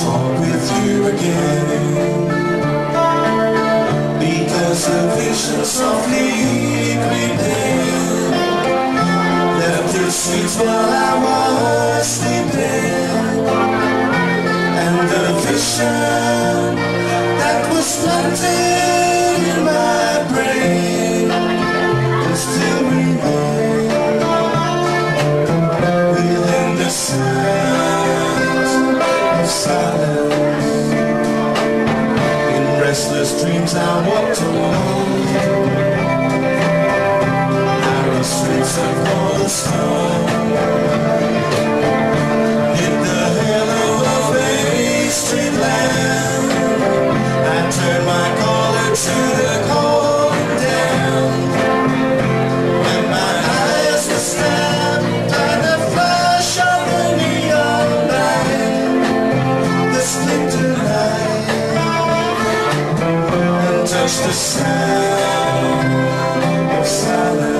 song with you again. Because the vision softly creeping Left the streets while I was sleeping. And the vision that was planted restless dreams I walked alone. Narrow streets of all the stone. just the sound of silence.